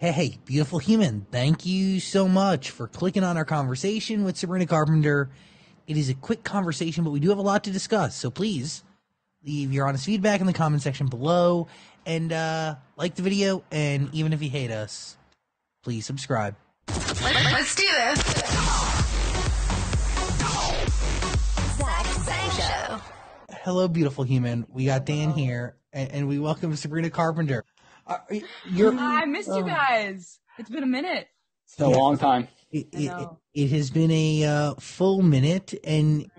Hey, beautiful human. Thank you so much for clicking on our conversation with Sabrina Carpenter. It is a quick conversation, but we do have a lot to discuss. So please leave your honest feedback in the comment section below and uh, like the video. And even if you hate us, please subscribe. Let's do this. Zach Sang Show. Hello, beautiful human. We got Dan here, and, and we welcome Sabrina Carpenter. Uh, you're, I missed you guys. It's been a minute. It's been a long time. it, it, it has been a uh, full minute, and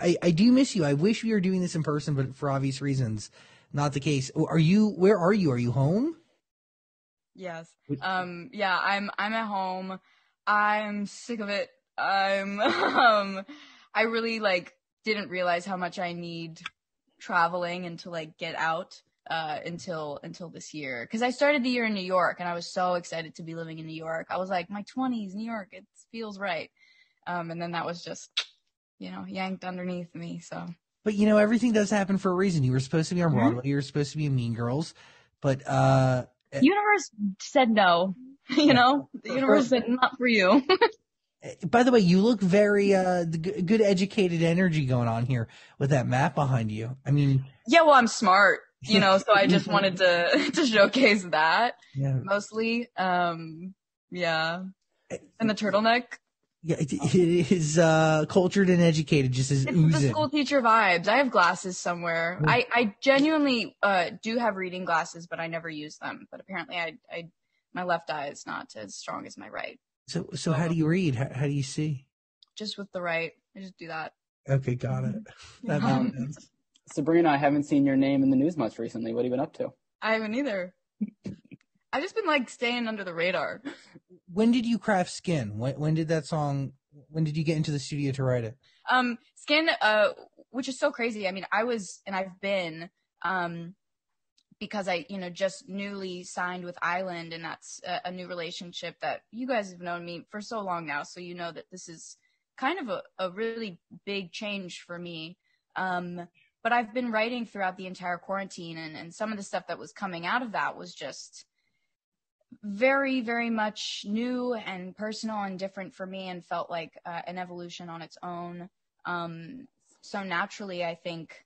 I, I do miss you. I wish we were doing this in person, but for obvious reasons, not the case. Oh, Are you? Where are you? Are you home? Yes. Um. Yeah. I'm. I'm at home. I'm sick of it. I'm. Um. I really like didn't realize how much I need traveling and to like get out. Uh, until until this year, because I started the year in New York and I was so excited to be living in New York. I was like, my twenties, New York, it feels right. Um, and then that was just, you know, yanked underneath me. So But you know, everything does happen for a reason. You were supposed to be on Mhm. Broadway. You were supposed to be in Mean Girls, but uh, universe said no. You know, the universe said not for you. by the way, you look very uh, good educated energy going on here with that map behind you. I mean, yeah, well, I'm smart, you know, so I just wanted to to showcase that yeah, mostly. Um, yeah, and the turtleneck. yeah, it, it is uh, cultured and educated, just as It's the school teacher vibes. I have glasses somewhere. I I genuinely uh do have reading glasses, but I never use them. But apparently, I I my left eye is not as strong as my right. So, so how do you read? How, how do you see? Just with the right, I just do that. Okay, got it. That Um, makes sense. Sabrina, I haven't seen your name in the news much recently. What have you been up to? I haven't either. I've just been like staying under the radar. When did you craft Skin? When, when did that song? When did you get into the studio to write it? Um, Skin, uh, which is so crazy. I mean, I was, and I've been, um, because I, you know, just newly signed with Island, and that's a, a new relationship that you guys have known me for so long now. So you know that this is kind of a, a really big change for me. Um, but I've been writing throughout the entire quarantine, and, and some of the stuff that was coming out of that was just very, very much new and personal and different for me, and felt like uh, an evolution on its own. Um, so naturally, I think,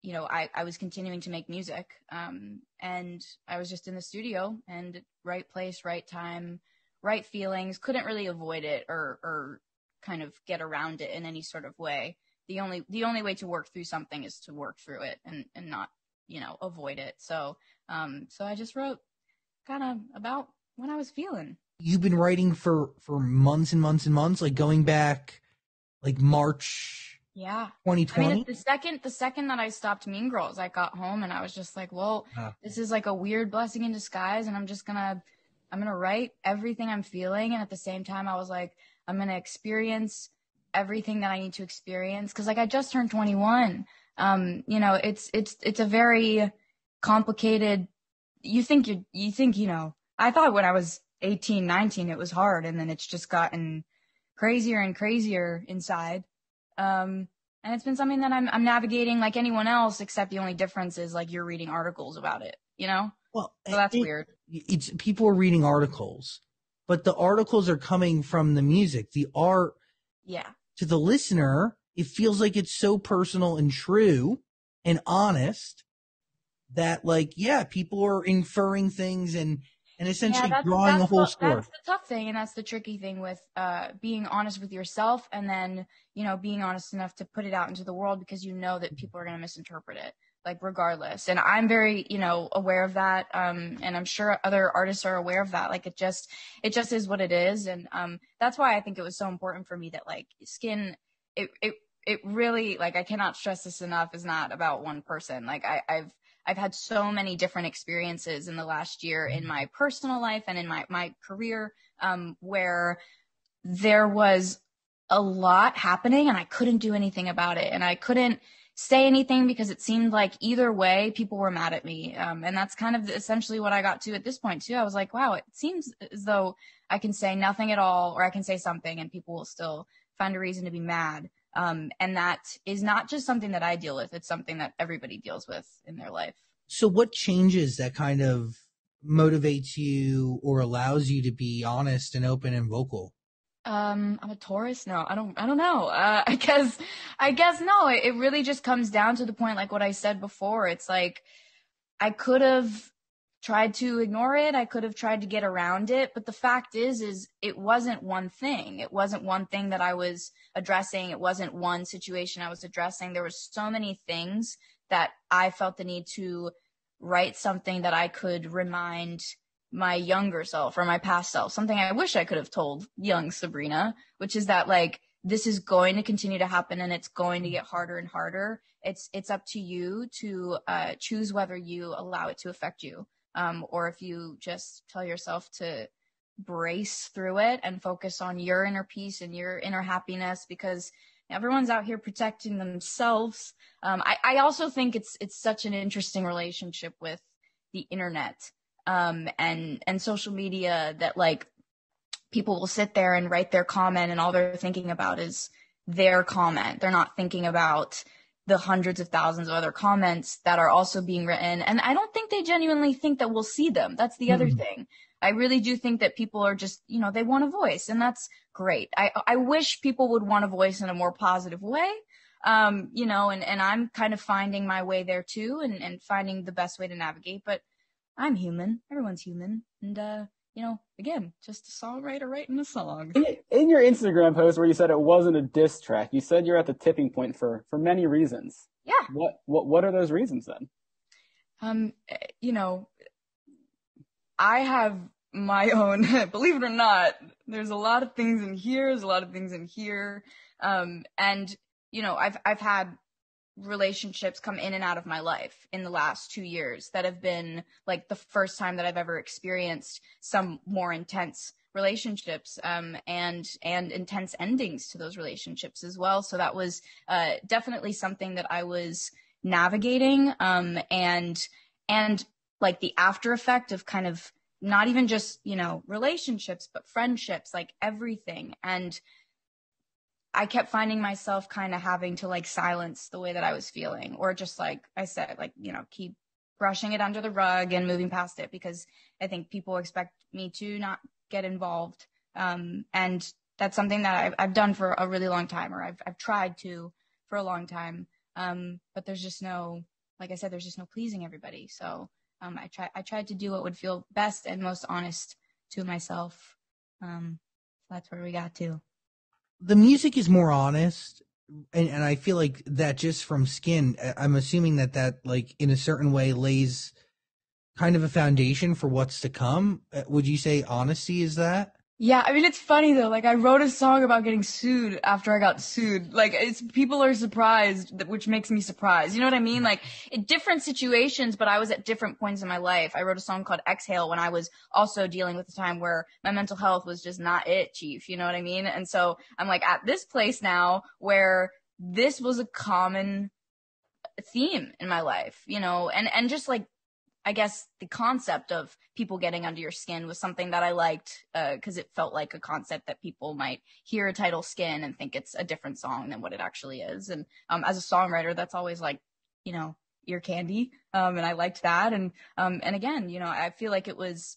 you know, I, I was continuing to make music, um, and I was just in the studio and right place, right time, right feelings. Couldn't really avoid it or or kind of get around it in any sort of way. The only the only way to work through something is to work through it and and not you know avoid it. So um so I just wrote kind of about what I was feeling. You've been writing for for months and months and months, like going back, like March Yeah. 2020. I mean, the second the second that I stopped Mean Girls, I got home and I was just like, well, Ah. this is like a weird blessing in disguise, and I'm just gonna I'm gonna write everything I'm feeling, and at the same time, I was like, I'm gonna experience everything that I need to experience because like I just turned 21. Um, you know, it's it's it's a very complicated. You think you you think you know. I thought when I was 18, 19, it was hard, and then it's just gotten crazier and crazier inside. Um, and it's been something that I'm I'm navigating like anyone else, except the only difference is like you're reading articles about it. You know, well, so that's it- weird. It's people are reading articles, but the articles are coming from the music, the art. Yeah. To the listener, it feels like it's so personal and true and honest that, like, yeah, people are inferring things and and essentially that's, drawing that's whole the, story. That's the tough thing, and that's the tricky thing with uh, being honest with yourself, and then you know being honest enough to put it out into the world because you know that people are going to misinterpret it, like regardless. And I'm very you know aware of that, um, and I'm sure other artists are aware of that. Like it just it just is what it is, and um, that's why I think it was so important for me that like skin it it it really like I cannot stress this enough is not about one person. Like I, I've I've had so many different experiences in the last year in my personal life and in my my career um, where there was a lot happening and I couldn't do anything about it and I couldn't say anything because it seemed like either way people were mad at me um, and that's kind of essentially what I got to at this point too. I was like, wow, it seems as though I can say nothing at all or I can say something and people will still find a reason to be mad. Um, and that is not just something that I deal with. It's something that everybody deals with in their life. So what changes that kind of motivates you or allows you to be honest and open and vocal? Um, I'm a Taurus. No, I don't. I don't know. Uh, I guess. I guess no. It, it really just comes down to the point, like what I said before. It's like I could have tried to ignore it. I could have tried to get around it. But the fact is, is it wasn't one thing. It wasn't one thing that I was addressing. It wasn't one situation I was addressing. There was so many things that I felt the need to write something that I could remind my younger self or my past self, something I wish I could have told young Sabrina, which is that like this is going to continue to happen and it's going to get harder and harder. It's it's up to you to uh, choose whether you allow it to affect you, um, or if you just tell yourself to brace through it and focus on your inner peace and your inner happiness because everyone's out here protecting themselves. Um, I, I also think it's it's such an interesting relationship with the internet um, and and social media that like people will sit there and write their comment and all they're thinking about is their comment. They're not thinking about the hundreds of thousands of other comments that are also being written. And I don't think they genuinely think that we'll see them. That's the mm-hmm. other thing. I really do think that people are just, you know, they want a voice and that's great. I, I wish people would want a voice in a more positive way. Um, you know, and, and I'm kind of finding my way there too and, and finding the best way to navigate. But I'm human. Everyone's human. And, uh, you know, again, just a songwriter writing a song. In, in, your Instagram post where you said it wasn't a diss track, you said you're at the tipping point for, for many reasons. Yeah. What, what, what are those reasons then? Um, eh, you know, I have my own, believe it or not, there's a lot of things in here, there's a lot of things in here. Um, and, you know, I've, I've had relationships come in and out of my life in the last two years that have been like the first time that I've ever experienced some more intense relationships um, and and intense endings to those relationships as well. So that was uh, definitely something that I was navigating um, and and like the after effect of kind of not even just you know relationships but friendships like everything and I kept finding myself kind of having to like silence the way that I was feeling or just like I said, like, you know, keep brushing it under the rug and moving past it because I think people expect me to not get involved. Um, and that's something that I've, I've done for a really long time or I've, I've tried to for a long time. Um, but there's just no, like I said, there's just no pleasing everybody. So, um, I try, I tried to do what would feel best and most honest to myself. Um, that's where we got to the music is more honest and, and I feel like that just from skin, I'm assuming that that like in a certain way lays kind of a foundation for what's to come. Uh, would you say honesty is that? Yeah, I mean it's funny though. Like I wrote a song about getting sued after I got sued. Like it's people are surprised, which makes me surprised. You know what I mean? Mm-hmm. Like in different situations, but I was at different points in my life. I wrote a song called Exhale when I was also dealing with the time where my mental health was just not it, chief. You know what I mean? And so I'm like at this place now where this was a common theme in my life, you know, and and just like I guess the concept of people getting under your skin was something that I liked because uh, it felt like a concept that people might hear a title "Skin" and think it's a different song than what it actually is. And um, as a songwriter, that's always like, you know, ear candy, um, and I liked that. And um, and again, you know, I feel like it was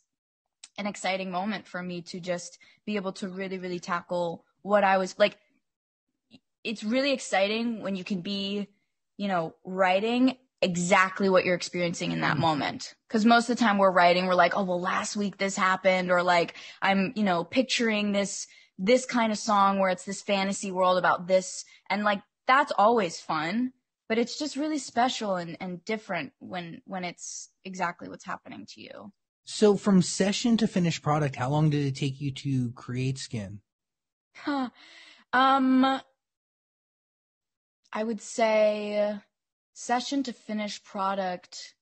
an exciting moment for me to just be able to really, really tackle what I was like. It's really exciting when you can be, you know, writing exactly what you're experiencing in that mm-hmm. moment. Cause most of the time we're writing, we're like, oh, well, last week this happened, or like, I'm, you know, picturing this, this kind of song where it's this fantasy world about this. And like, that's always fun, but it's just really special and, and different when, when it's exactly what's happening to you. So from session to finished product, how long did it take you to create skin? Huh. Um, I would say session to finished product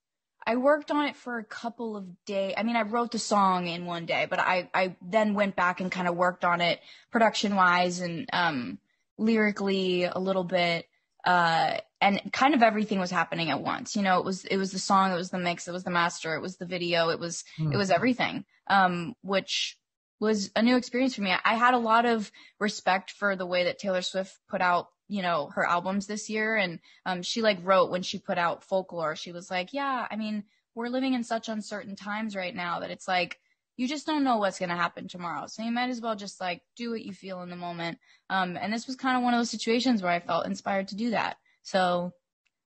I worked on it for a couple of days. I mean, I wrote the song in one day, but I, I then went back and kind of worked on it production wise and, um, lyrically a little bit. Uh, and kind of everything was happening at once. You know, it was, it was the song, it was the mix, it was the master, it was the video, it was, mm. it was everything. Um, which was a new experience for me. I had a lot of respect for the way that Taylor Swift put out you know her albums this year and um she like wrote when she put out folklore she was like yeah i mean we're living in such uncertain times right now that it's like you just don't know what's going to happen tomorrow. So you might as well just like do what you feel in the moment. Um, and this was kind of one of those situations where I felt inspired to do that. So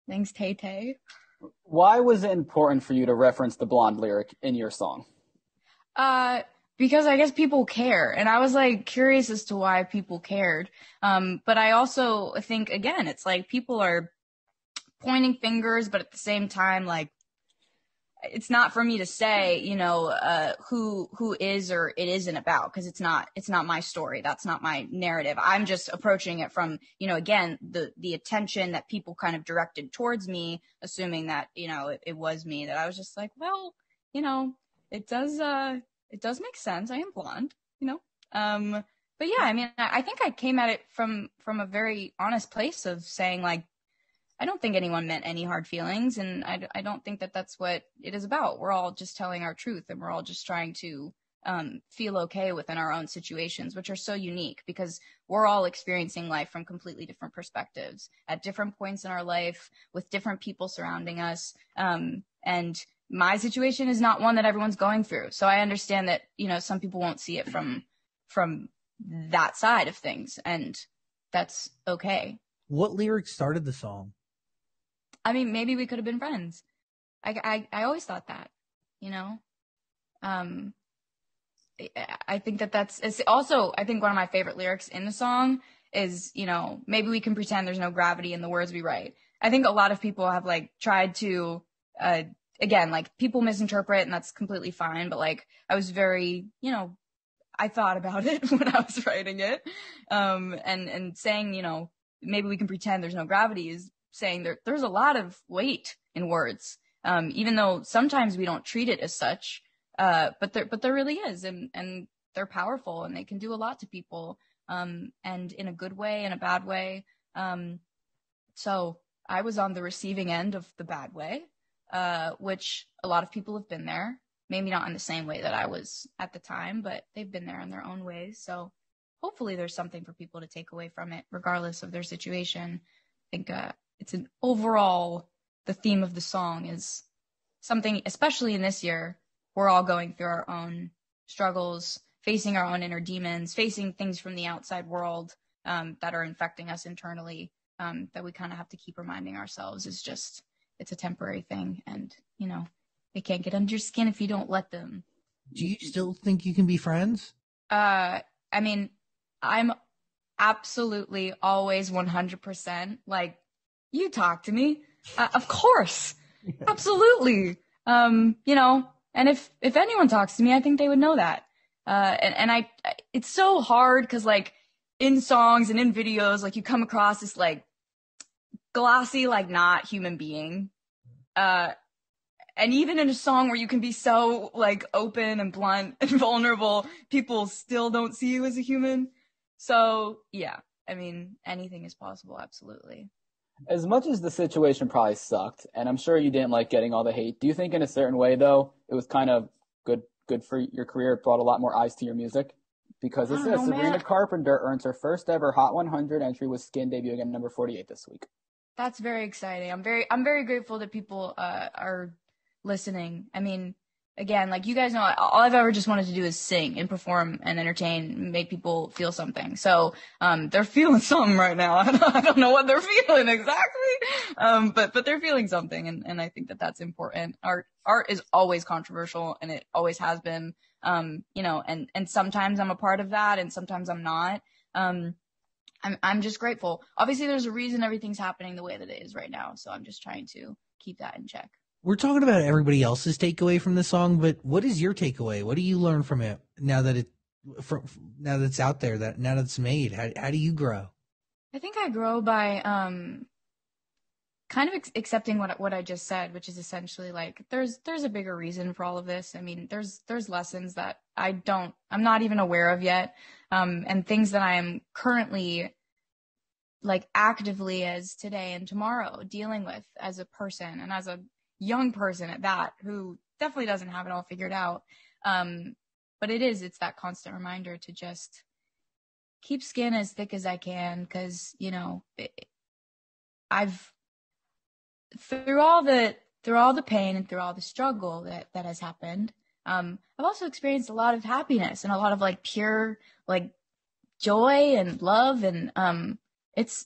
thanks, Tay Tay. Why was it important for you to reference the blonde lyric in your song? Uh, because I guess people care. And I was like curious as to why people cared. Um, but I also think, again, it's like people are pointing fingers, but at the same time, like, it's not for me to say, you know, uh, who who is or it isn't about because it's not it's not my story. That's not my narrative. I'm just approaching it from, you know, again the the attention that people kind of directed towards me, assuming that you know it, it was me. That I was just like, well, you know, it does uh it does make sense. I am blonde, you know. Um, but yeah, I mean, I think I came at it from from a very honest place of saying like I don't think anyone meant any hard feelings, and I, I don't think that that's what it is about. We're all just telling our truth, and we're all just trying to um, feel okay within our own situations, which are so unique because we're all experiencing life from completely different perspectives at different points in our life with different people surrounding us. Um, and my situation is not one that everyone's going through, so I understand that you know some people won't see it from from that side of things, and that's okay. What lyrics started the song? I mean, maybe we could have been friends. I, I, I always thought that, you know? Um, I think that that's, it's also, I think one of my favorite lyrics in the song is, you know, maybe we can pretend there's no gravity in the words we write. I think a lot of people have like tried to, uh, again, like people misinterpret and that's completely fine. But like, I was very, you know, I thought about it when I was writing it. Um, and, and saying, you know, maybe we can pretend there's no gravity is saying there, there's a lot of weight in words, um, even though sometimes we don't treat it as such. Uh, but there, but there really is, and and they're powerful, and they can do a lot to people, um, and in a good way and a bad way. Um, so I was on the receiving end of the bad way, uh, which a lot of people have been there. Maybe not in the same way that I was at the time, but they've been there in their own ways. So hopefully there's something for people to take away from it, regardless of their situation. I think uh, it's an overall the theme of the song is something especially in this year we're all going through our own struggles facing our own inner demons facing things from the outside world um, that are infecting us internally um, that we kind of have to keep reminding ourselves is just it's a temporary thing and you know they can't get under your skin if you don't let them do you still think you can be friends uh i mean i'm absolutely always 100% like you talk to me. Uh, of course. Absolutely. Um, you know, and if, if anyone talks to me, I think they would know that. Uh, and, and I, it's so hard because like in songs and in videos, like you come across this like glossy, like not human being. Uh, and even in a song where you can be so like open and blunt and vulnerable, people still don't see you as a human. So yeah, I mean, anything is possible. Absolutely as much as the situation probably sucked, and I'm sure you didn't like getting all the hate, do you think in a certain way though it was kind of good good for your career? It brought a lot more eyes to your music. Because it says Sabrina man. Carpenter earns her first ever Hot 100 entry with Skin debuting at number 48 this week. That's very exciting. I'm very I'm very grateful that people uh, are listening. I mean, again, like you guys know, all I've ever just wanted to do is sing and perform and entertain, make people feel something. So, um, they're feeling something right now. I don't know what they're feeling exactly. Um, but, but they're feeling something. And, and I think that that's important. Art, art is always controversial and it always has been. Um, you know, and, and sometimes I'm a part of that and sometimes I'm not. Um, I'm, I'm just grateful. Obviously there's a reason everything's happening the way that it is right now. So I'm just trying to keep that in check we're talking about everybody else's takeaway from the song, but what is your takeaway? What do you learn from it now that it from now that it's out there that now that it's made? How how do you grow? I think I grow by um kind of ex- accepting what what I just said, which is essentially like there's there's a bigger reason for all of this. I mean, there's there's lessons that I don't I'm not even aware of yet, um, and things that I am currently like actively as today and tomorrow dealing with as a person and as a young person at that who definitely doesn't have it all figured out. Um, but it is, it's that constant reminder to just keep skin as thick as I can because, you know, it, I've, through all the through all the pain and through all the struggle that that has happened, um, I've also experienced a lot of happiness and a lot of like pure like joy and love, and um, it's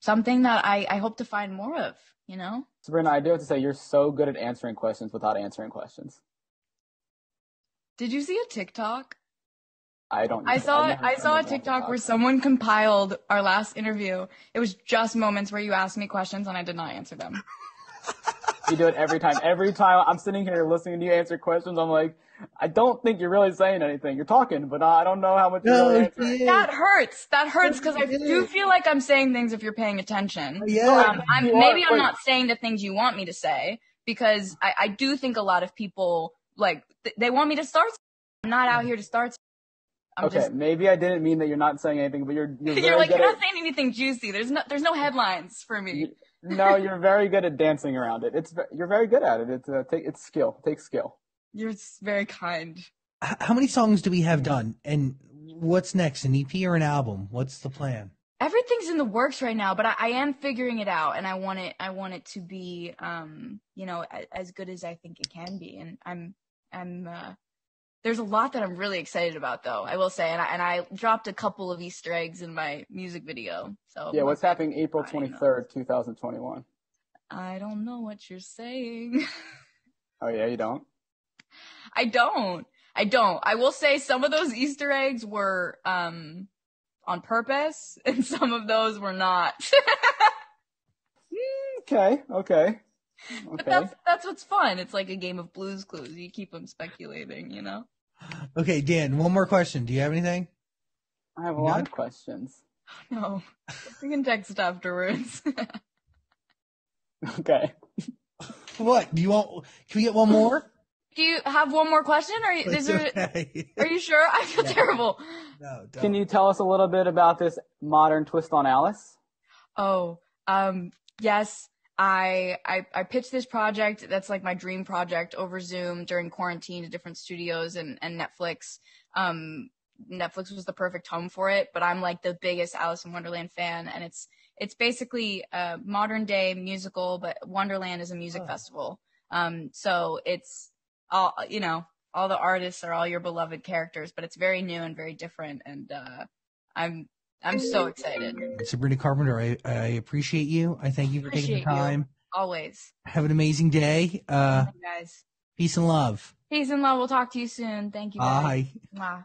something that I I hope to find more of. You know. Sabrina, I do have to say you're so good at answering questions without answering questions. Did you see a TikTok? I don't. I saw never- I saw a never TikTok where someone compiled our last interview. It was just moments where you asked me questions and I did not answer them. You do it every time. Every time I'm sitting here listening to you answer questions, I'm like, I don't think you're really saying anything. You're talking, but I don't know how much you're really No, yeah. That hurts. That hurts because I do feel like I'm saying things if you're paying attention. Yeah. Um, I'm, You are- maybe I'm not saying the things you want me to say because I, I do think a lot of people like th- they want me to start. I'm not out here to start. I'm Okay, just. maybe I didn't mean that you're not saying anything, but you're you're, You're like you're at, not saying anything juicy. There's no there's no headlines for me. You- no, you're very good at dancing around it. It's you're very good at it. It's uh, take it's skill. Take skill. You're very kind. How many songs do we have done? And what's next? An EP or an album? What's the plan? everything's in the works right now but I, I am figuring it out and i want it i want it to be um you know a, as good as i think it can be and i'm i'm uh there's a lot that i'm really excited about though i will say and i, and I dropped a couple of easter eggs in my music video so Yeah, what's happening April 23rd, 2021? i don't know what you're saying Oh yeah, you don't. i don't i don't i will say some of those easter eggs were um on purpose and some of those were not Okay, okay, But okay. that's that's what's fun. It's like a game of Blues Clues. You keep them speculating, you know. Okay, Dan, one more question. Do you have anything? I have a You lot of questions. No, we can text afterwards. Okay. What? Do you want can we get one more? Do you have one more question? Are you? Is there, okay. Are you sure? I feel terrible. No, don't. Can you tell us a little bit about this modern twist on Alice? Oh, um, yes. I, I I pitched this project that's like my dream project over Zoom during quarantine to different studios and, and Netflix. Um, Netflix was the perfect home for it, but I'm like the biggest Alice in Wonderland fan, and it's it's basically a modern day musical, but Wonderland is a music Oh. festival. Um, so it's all you know, all the artists are all your beloved characters, but it's very new and very different, and uh, I'm I'm so excited. Sabrina Carpenter, I, I appreciate you. I thank you for taking the Appreciate you. time. Always, Have an amazing day. Uh, guys. peace and love. Peace and love. We'll talk to you soon. Thank you. Guys. Bye. Bye.